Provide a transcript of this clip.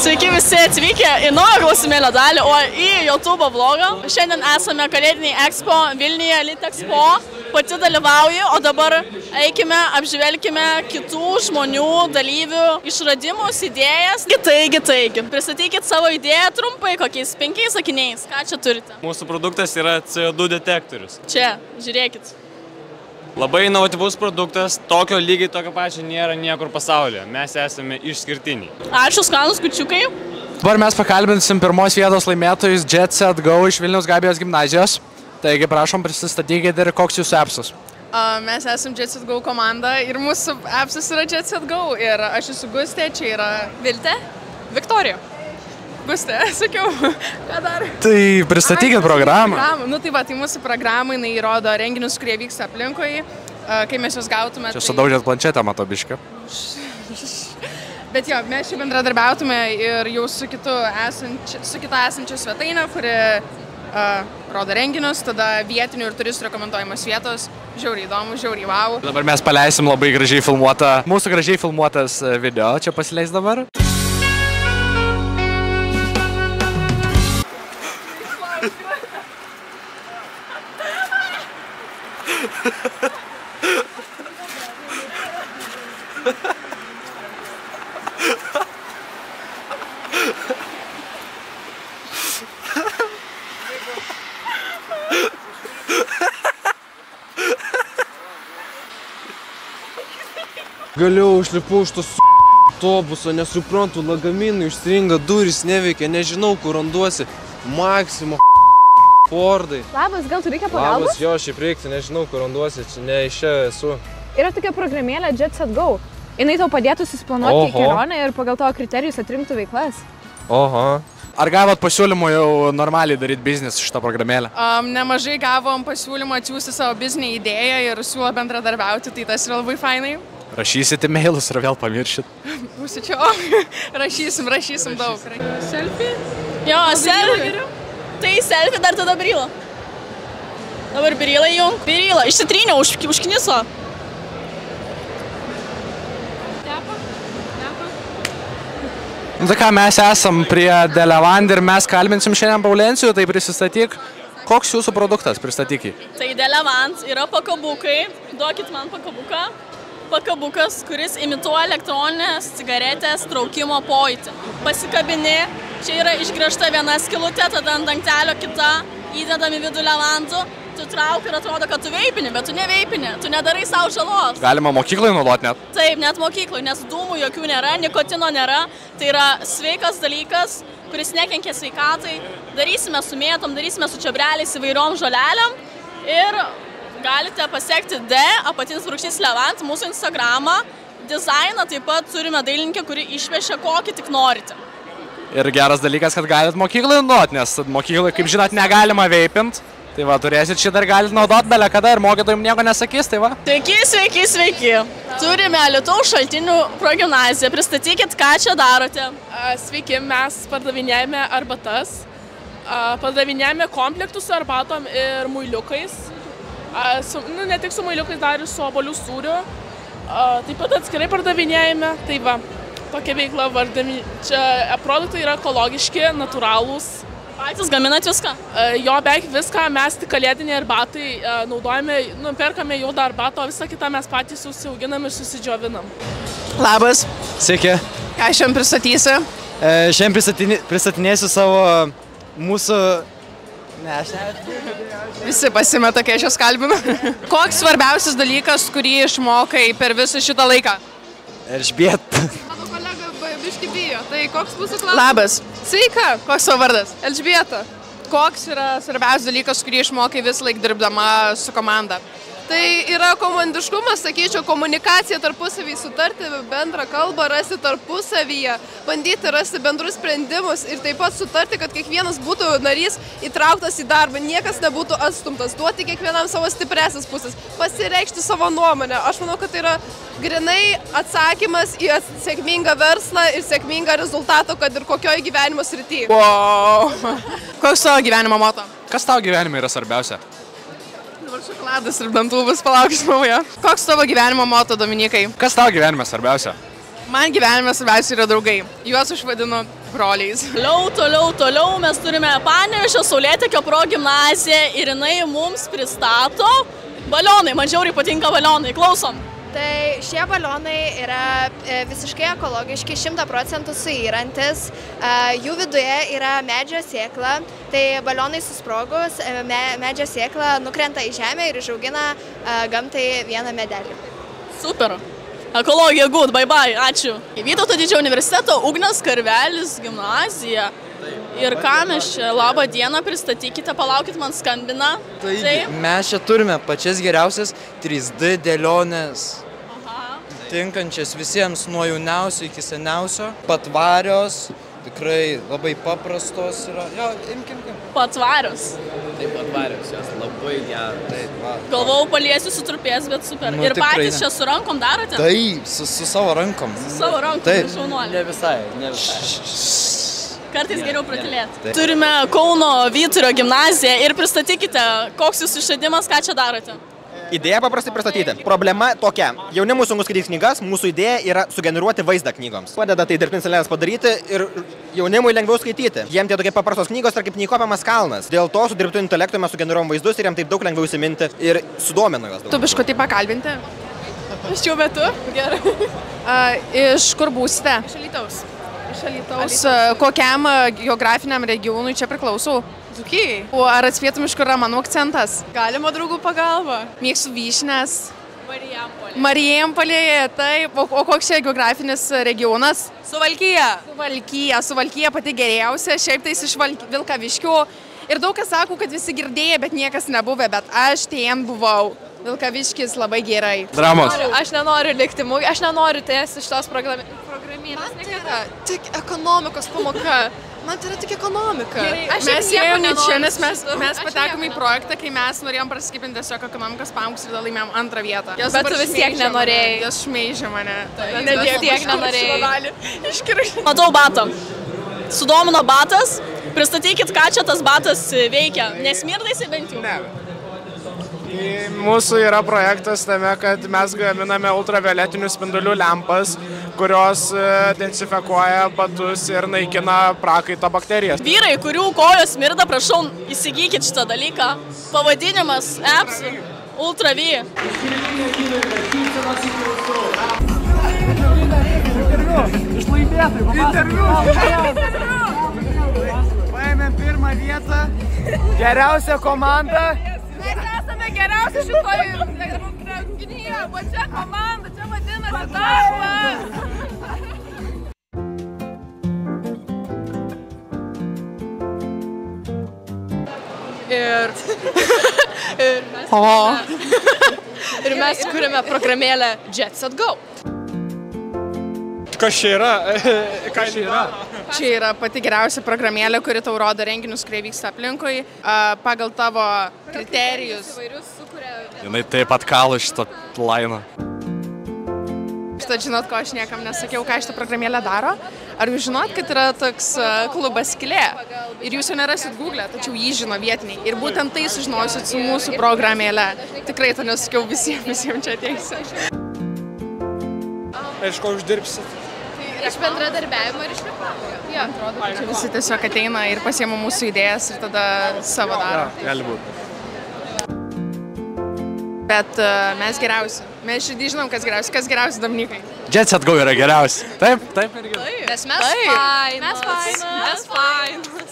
Sveiki visi atvykę į naują klausimėlio dalį, o į YouTube vlogą. Šiandien esame Kalėdiniai Expo Vilniuje Litexpo. Pati dalyvauju, o dabar eikime, apžvelkime kitų žmonių, dalyvių išradimus, idėjas. Taigi, taigi, pristatykit savo idėją trumpai, kokiais penkiais sakiniais. Ką čia turite? Mūsų produktas yra CO2 detektorius. Čia, žiūrėkit. Labai inovatyvus produktas, tokio lygiai tokio pačio nėra niekur pasaulyje. Mes esame išskirtiniai. Ačiū, skanus kučiukai. Dabar mes pakalbinsim pirmos vietos laimėtojus Jet Set Go iš Vilnius Gabijos gimnazijos. Taigi prašom prisistatykite ir koks jūsų appsas. Uh, mes esame JetSetGo komanda ir mūsų appsas yra JetSetGo ir aš esu Gustė, čia yra Viltė, Viktorija. Gustė, sakiau, ką dar? Tai pristatykit programą. Programą. Nu tai va, tai mūsų programai, jinai įrodo renginius, kurie vyksta aplinkui, kai mes juos gautume. Čia tai- sudaužėt planšetę, matau bišką. Bet jo, mes čia bendradarbiautume ir jau su, esančia, su kita esančia svetainė, kuri uh, rodo renginius, tada vietinių ir turistų rekomenduojamos vietos. Žiauriai įdomu, žiauriai wow. Dabar mes paleisim labai gražiai filmuotą, mūsų gražiai filmuotas video. Čia pasileis dabar. Galiau užlipau iš tos autobuso, nesuprantu, lagaminai užstringa, durys neveikia, nežinau, kur randuosi. Maksimo Fordai. Labas, gal tu reikia pagalbos? Labas, jo, šiaip reiktų, nežinau, kur randuosi, čia ne iš čia esu. Yra tokia programėlė JetSetGo. Jis tau padėtų susiplanuoti Oho. kelionę ir pagal tavo kriterijus atrinktų veiklas. Oha. Ar gavot pasiūlymų jau normaliai daryti biznis šitą programėlę? Um, nemažai gavom pasiūlymą atsiųsti savo bizinį idėją ir siūlo bendradarbiauti, tai tas yra labai fainai. Rašysit e-mailus ir vėl pamiršit. Būsiu čia, rašysim, rašysim daug. Selfie? Jo, selfie. Tai selfie dar tada bryla. Dabar bryla jung. Bryla, išsitryniau, už, užkniso. Nu tai ką, mes esam prie Delevand ir mes kalbinsim šiandien Paulencijų, tai prisistatyk. Koks jūsų produktas, pristatyk jį. Tai Delevant yra pakabukai. Duokit man pakabuką. Pakabukas, kuris imituoja elektroninės cigaretės traukimo pojūtį. Pasikabini, čia yra išgręžta viena skilutė, tada ant dangtelio kita, įdedami vidų levandų, tu trauk ir atrodo, kad tu veipini, bet tu neveipini, tu nedarai savo žalos. Galima mokyklai naudoti net. Taip, net mokyklai, nes dūmų jokių nėra, nikotino nėra. Tai yra sveikas dalykas, kuris nekenkia sveikatai. Darysime su mėtom, darysime su čiabreliais įvairiom žolelėm. Ir galite pasiekti D, apatinis brūkšnys Levant, mūsų Instagramą. Dizainą taip pat turime dailininkę, kuri išpešia kokį tik norite. Ir geras dalykas, kad galit mokyklai naudoti, nes mokyklai, kaip žinot, negalima veipint. Tai va, turėsit šitą ir galit naudoti belę kada ir mokytojams nieko nesakys, tai va. Sveiki, sveiki, sveiki. Turime Lietuvos šaltinių progymnaziją. Pristatykit, ką čia darote. A, Sveiki, mes pardavinėjame arbatas. A, Pardavinėjame komplektus su arbatom ir muiliukais. A, Su, nu, ne tik su muiliukais, dar ir su obolių sūriu. A, Taip pat atskirai pardavinėjame. Tai va, tokia veikla vardami. Čia e, produktai yra ekologiški, natūralūs. Patys gaminat viską? A, Jo beveik viską mes tik kalėdiniai arbatai a, naudojame, nu, perkame juodą arbatą, o visą kitą mes patys užsiauginam ir susidžiovinam. Labas, Sveiki. ką šiandien pristatysi? E, Šiandien pristatini- pristatinėsiu savo mūsų... Ne, aš ne. Visi pasimeta, kai aš juos kalbinu. Koks svarbiausias dalykas, kurį išmokai per visą šitą laiką? Elžbieta. Biški bijo, tai koks mūsų klausimas? Labas. Sveika, koks tavo vardas? Elžbieta. Koks yra svarbiausias dalykas, kurį išmokai vis laik dirbdama su komanda? Tai yra komandiškumas, sakyčiau, komunikacija tarpusavį, sutarti bendrą kalbą, rasti tarpusavyje, bandyti rasti bendrus sprendimus ir taip pat sutarti, kad kiekvienas būtų narys įtrauktas į darbą, niekas nebūtų atstumtas, duoti kiekvienam savo stipresės pusės, pasireikšti savo nuomonę. Aš manau, kad tai yra grinai atsakymas į sėkmingą verslą ir sėkmingą rezultatą, kad ir kokioje gyvenimo srityje. Wow. Koks tavo gyvenimo moto? Kas tau gyvenime yra svarbiausia? Dabar šokoladas ir dantų bus palaukis naujo. Koks tavo gyvenimo moto, Dominikai? Kas tau gyvenime svarbiausia? Man gyvenime svarbiausia yra draugai. Juos aš vadinu broliais. Toliau, toliau, toliau mes turime Panevišio Saulėtekio pro gimnaziją ir jinai mums pristato balionai. Man žiauriai patinka balionai. Klausom. Tai šie balionai yra e, visiškai ekologiški, 100 procentų suyrantis, jų viduje yra medžio sėkla, tai balionai susprogus, e, me, medžio sėkla nukrenta į žemę ir išaugina e, gamtai vieną medelį. Super. Ekologija good, bye bye, ačiū. Vytauto didžiojo universiteto Ugnas Karvelis gimnazija. Ir ką mes čia, labą dieną, pristatykite, palaukit, man skambina. Tai mes čia turime pačias geriausias 3D dėlionės. Tinkančias visiems nuo jauniausio iki seniausio, patvarios, tikrai labai paprastos yra. Jo, imkim, imkim. Patvarius. Taip, patvarios, jos labai gerai. Taip, va. Galvau, paliesiu sutrupės, bet super. Nu, ir patys ne. čia su rankom darote? Taip, su, su savo rankom. Su savo rankom, Taip. šaunuolė. Ne visai, ne visai. Kartais geriau pratilėti. Turime Kauno Vyturio gimnaziją ir pristatykite, koks jūsų išradimas, ką čia darote. Idėja paprastai pristatyti. Problema tokia. Jaunimui sunku skaityti knygas, mūsų idėja yra sugeneruoti vaizdą knygoms. Padeda tai dirbtinis intelektas padaryti ir jaunimui lengviau skaityti. Jiem tie tokie paprastos knygos yra kaip neįkopiamas kalnas. Dėl to su dirbtiniu intelektu mes sugeneruojam vaizdus ir jiem taip daug lengviau įsiminti ir sudomina juos. Tu biškutį pakalbinti? Šiuo metu? Gerai. Iš kur būsite? Iš Alytaus. Iš Alytaus. Kokiam a, geografiniam regionui čia priklausau? Dzukijai. O ar atspėtum, iš kur yra mano akcentas? Galima draugų pagalba. Mėgstu vyšnės. Marijampolė. Marijampolėje, taip. O, o koks čia geografinis regionas? Suvalkyja. Suvalkyja. Suvalkyja pati geriausia, šiaip tais iš Valk- Vilkaviškių. Ir daug kas sako, kad visi girdėjo, bet niekas nebuvę, bet aš ten buvau. Vilkaviškis labai gerai. Dramos. Aš nenoriu likti mūgį, aš nenoriu tęsti šitos programi- programėlės. Man tai yra tik ekonomikos pamoka. Man tai yra tik ekonomika. Aš mes ėjome čia, nes mes, mes patekome į projektą, kai mes norėjom praskipinti tiesiog ekonomikos pamokas ir tada laimėjom antrą vietą. Jos Bet tu vis tiek nenorėjai. Mane. Jos šmeižia mane. Bet tu vis tiek nenorėjai. Matau batą. Sudomino batas. Pristatykit, ką čia tas batas veikia. Nesmirdaisi bent jau. Ne. Mūsų yra projektas tame, kad mes gaminame ultravioletinių spindulių lempas, kurios e, dezinfekuoja batus ir naikina prakaito bakterijas. Vyrai, kurių kojos mirda, prašau, įsigykit šitą dalyką. Pavadinimas apps Ultra V. Paėmėm pirmą vietą, geriausia komanda. Mes šitoje renginyje, o čia komanda, čia vadinasi darbas. Ir, ir, mes O. ir mes kuriame programėlę Jet Set Go. Kas čia yra? Ką čia yra? Čia yra pati geriausia programėlė, kuri tau rodo renginius, kurie vyksta aplinkui, a, pagal tavo kriterijus. Jinai taip pat kalo šitą lainą. Štai žinot, ko aš niekam nesakiau, ką šitą programėlę daro? Ar jūs žinot, kad yra toks a, klubas Kilė? Ir jūs jo nerasit Google, tačiau jį žino vietiniai. Ir būtent tai sužinosit su mūsų programėlė. Tikrai to nesakiau visiems, visiems čia ateisi. Iš ko uždirbsit? Iš bendradarbiavimo ir iš reklamos. Jo, atrodo. Čia visi tiesiog ateina ir pasiema mūsų idėjas ir tada savo daro. Gali būti. Bet uh, mes geriausi. Mes širdį žinom, kas geriausi. Kas geriausi Dominikai? Jet set go yra geriausi. Taip, taip irgi. Nes mes fine. Mes fine. Mes fine.